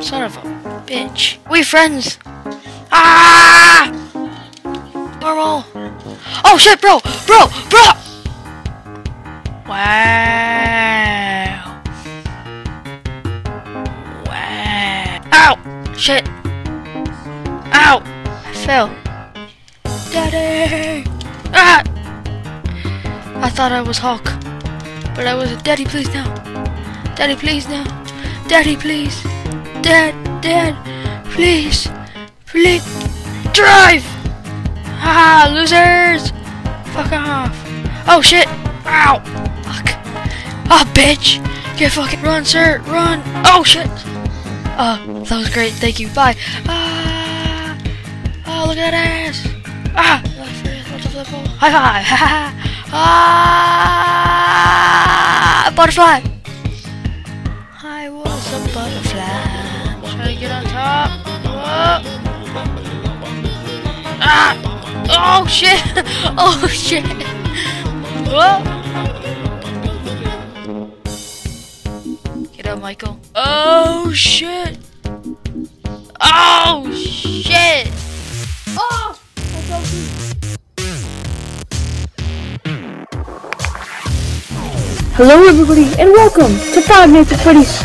Son of a bitch. We friends. Ah! Normal. Oh shit, bro! Bro! Bro! Wow. Wow. Ow! Shit. Ow! I fell. Daddy! Ah! I thought I was Hulk. But I was a Daddy, please now. Daddy, please now. Daddy, please. Dad, Dad, please. Please. Drive! Ah, losers! Fuck off. Oh shit! Ow! Fuck. Oh, bitch! Get fucking run, sir! Run! Oh shit! Uh, that was great. Thank you. Bye. Ah! Oh, look at that ass! Ah! High five! Ha ha! Ah! Butterfly! I was a butterfly. Trying to get on top. Whoa. Ah! Oh shit! Oh shit! Whoa! Get up, Michael. Oh shit! Oh Hello everybody and welcome to Five Nights at Freddy's